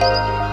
啊。